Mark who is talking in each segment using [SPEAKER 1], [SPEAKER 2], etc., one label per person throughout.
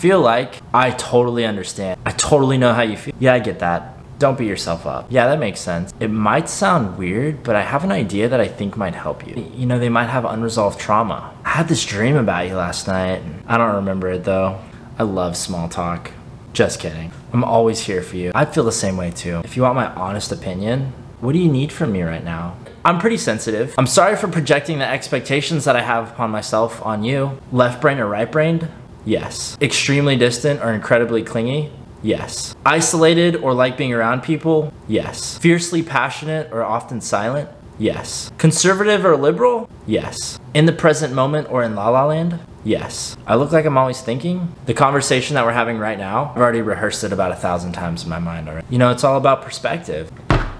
[SPEAKER 1] feel like I totally understand. I totally know how you feel. Yeah, I get that. Don't beat yourself up. Yeah, that makes sense. It might sound weird, but I have an idea that I think might help you. You know, they might have unresolved trauma. I had this dream about you last night. I don't remember it though. I love small talk. Just kidding. I'm always here for you. I feel the same way too. If you want my honest opinion, what do you need from me right now? I'm pretty sensitive. I'm sorry for projecting the expectations that I have upon myself on you. Left brain or right brained? Yes. Extremely distant or incredibly clingy? Yes. Isolated or like being around people? Yes. Fiercely passionate or often silent? Yes. Conservative or liberal? Yes. In the present moment or in la la land? Yes. I look like I'm always thinking? The conversation that we're having right now, I've already rehearsed it about a thousand times in my mind already. You know, it's all about perspective.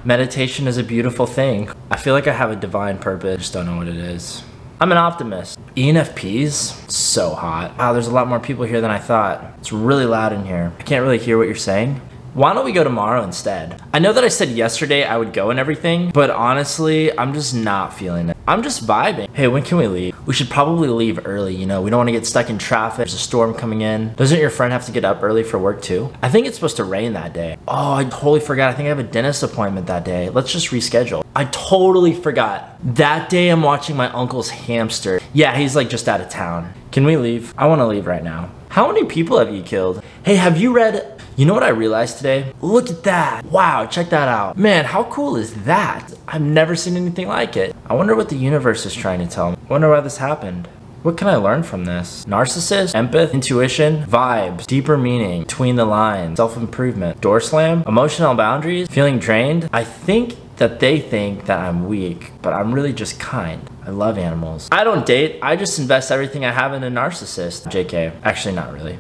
[SPEAKER 1] Meditation is a beautiful thing. I feel like I have a divine purpose, just don't know what it is. I'm an optimist. ENFPs, so hot. Wow, there's a lot more people here than I thought. It's really loud in here. I can't really hear what you're saying. Why don't we go tomorrow instead? I know that I said yesterday I would go and everything, but honestly, I'm just not feeling it. I'm just vibing. Hey, when can we leave? We should probably leave early, you know? We don't want to get stuck in traffic. There's a storm coming in. Doesn't your friend have to get up early for work too? I think it's supposed to rain that day. Oh, I totally forgot. I think I have a dentist appointment that day. Let's just reschedule. I totally forgot. That day I'm watching my uncle's hamster. Yeah, he's like just out of town. Can we leave? I want to leave right now. How many people have you killed? Hey, have you read you know what I realized today? Look at that. Wow, check that out. Man, how cool is that? I've never seen anything like it. I wonder what the universe is trying to tell me. I wonder why this happened. What can I learn from this? Narcissist, empath, intuition, vibes, deeper meaning, between the lines, self-improvement, door slam, emotional boundaries, feeling drained. I think that they think that I'm weak, but I'm really just kind. I love animals. I don't date, I just invest everything I have in a narcissist. JK, actually not really.